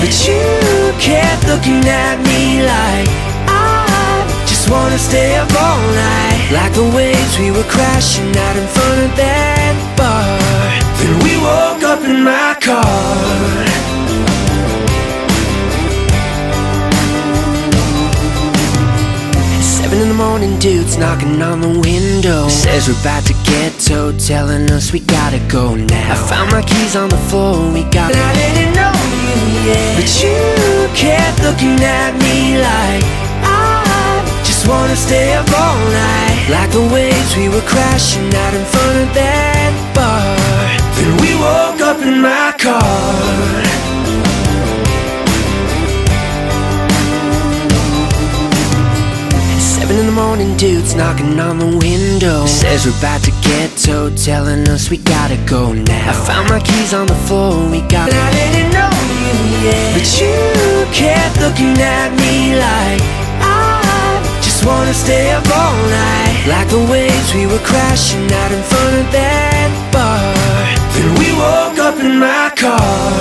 But you kept looking at me like I just wanna stay up all night. Like the waves we were crashing out in front of that bar. Then we woke up in my car. Seven in the morning, dude's knocking on the window. Says we're about to get towed, telling us we gotta go now. I found my keys on the floor, we got. And I didn't yet, but you kept looking at me like I just wanna stay up all night. Like the waves we were crashing out in front of that bar. Then we woke up in my car. Seven in the morning, dude's knocking on the window. Says we're about to get towed, telling us we gotta go now. I found my keys on the floor, we got. Looking at me like I just wanna stay up all night. Like the waves we were crashing out in front of that bar. Then we woke up in my car.